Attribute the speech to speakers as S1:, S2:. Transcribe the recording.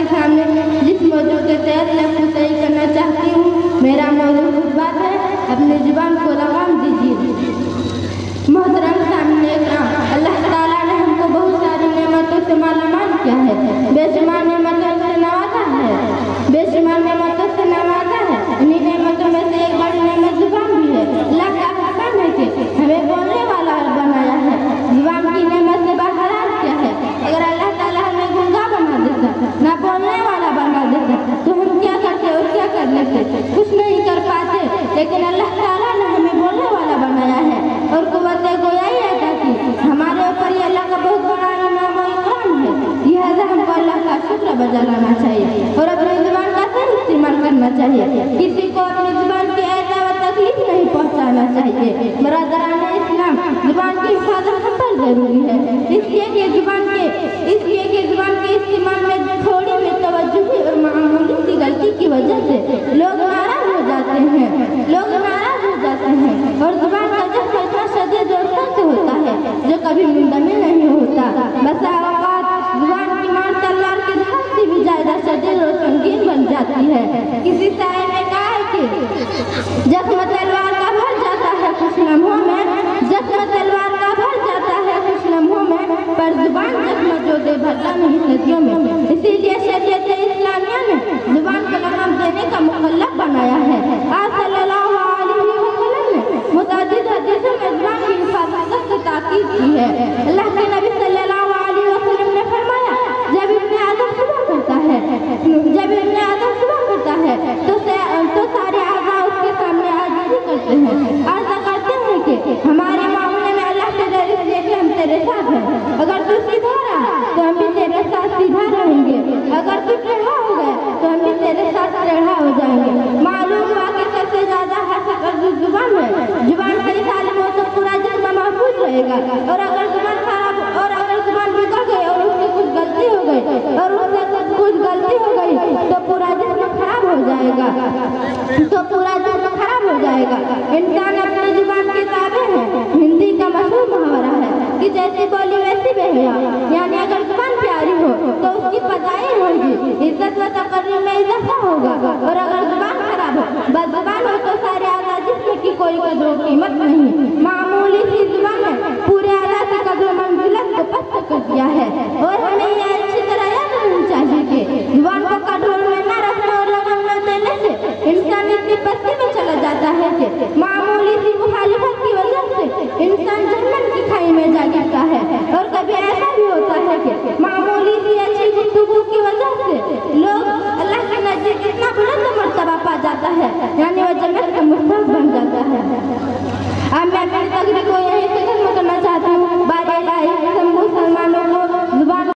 S1: के सामने जिस मौजू के तहत मैं सही करना चाहती हूँ, मेरा मौजूद इस बात है, अपनी ज़ुबान को लगाम दीजिए। मोहतरम, सामने अल्लाह ताला ने हमको बहुत सारी नेमतों से मालामाल किया है। बेशुमार नेमतों से नवाजा है। बेशुमार नेमतों से नवाजा है। इन्हीं नेमतों में से एक बड़ी नेमत ज़ुबान भी है। अल्लाह का हमें बोलने वाला बनाया है। ज़ुबान की नेमत से बरकरार किया है। अगर अल्लाह ताला हमें गुंगा बना देता, ना अल्लाह ताला ने हमें बोलने वाला बनाया है। और कुत गोयाई अदा की हमारे ऊपर ये अल्लाह का बहुत बड़ा इनाम और इकराम है। लिहाजा हमको अल्लाह का शुक्र बजा लाना चाहिए। और अपनी ज़ुबान का सही इस्तेमाल करना चाहिए। किसी को अपनी ज़ुबान की ऐसा तकलीफ़ नहीं पहुंचाना चाहिए। बरदरान इस्लाम ज़ुबान की हिफाजत हम पर ज़रूरी है। इसलिए कि ज़ुबान के इसलिए कि ज़ुबान के इस्तेमाल किसी में कहा जख्म तलवार का भर जाता है कुछ लम्हों में। जख्म तलवार का भर जाता है कुछ लम्हों में। पर ज़ुबान जख्म जो दे भरता नहीं नदियों में। इसीलिए रहेगा और अगर ज़ुबान खराब और अगर ज़ुबान बिगड़ गई और उसकी कुछ गलती हो गई, और उससे कुछ गलती हो गई तो पूरा जिसम खराब हो जाएगा। तो पूरा जिसम खराब हो जाएगा। इंसान अपनी ज़ुबान के ताबे है। हिंदी का मशहूर मुहावरा है कि जैसी बोली वैसी बेहया यानी अगर ज़ुबान प्यारी हो तो उसकी पदाई होगी इज़्ज़त व तकर्री में इजाफा होगा। और अगर ज़ुबान खराब हो बस ज़ुबान हो तो सारे जिसमें की कोई कदर कीमत नहीं। मामूली सी ज़ुबान ने पूरे आला की कदर मंजिलत को दिया है और